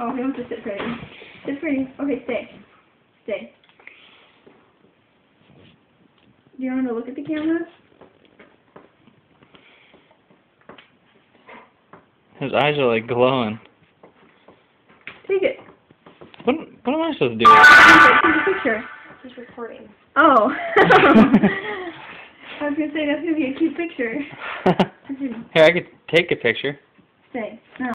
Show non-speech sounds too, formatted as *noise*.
Oh, he wants to sit pretty. Sit pretty. Okay, stay. Stay. Do you want to look at the camera? His eyes are like glowing. Take it. What, what am I supposed to do? Take a picture. He's recording. Oh. *laughs* I was gonna say that's gonna be a cute picture. *laughs* Here, I could take a picture. Stay.